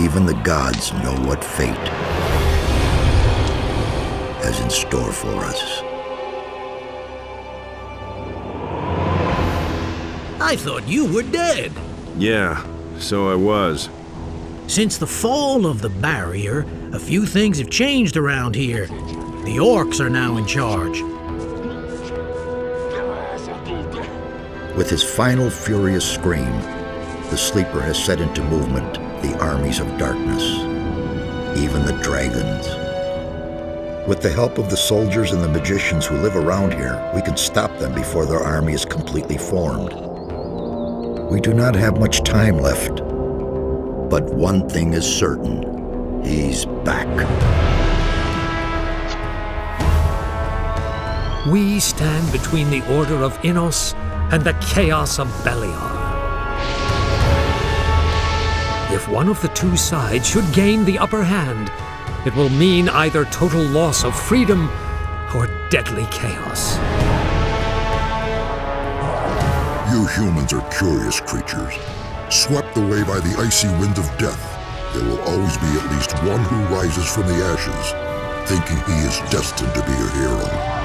even the gods know what fate has in store for us. I thought you were dead. Yeah, so I was. Since the fall of the barrier, a few things have changed around here. The orcs are now in charge. With his final furious scream, the sleeper has set into movement the armies of darkness, even the dragons. With the help of the soldiers and the magicians who live around here, we can stop them before their army is completely formed. We do not have much time left, but one thing is certain. He's back. We stand between the Order of Innos and the chaos of Beliar. If one of the two sides should gain the upper hand, it will mean either total loss of freedom or deadly chaos. You humans are curious creatures. Swept away by the icy wind of death, there will always be at least one who rises from the ashes, thinking he is destined to be a hero.